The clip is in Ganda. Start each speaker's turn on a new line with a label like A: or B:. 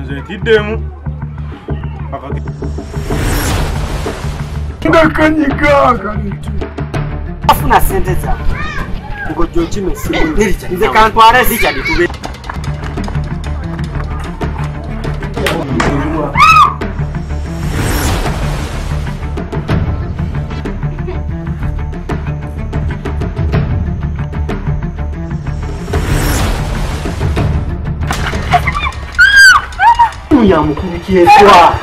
A: nze ntiddemu
B: ndakanyiga kaniki
C: afuna sente zange ngojjo nkima essimu nze kantwale richard tube yang mukul dia suar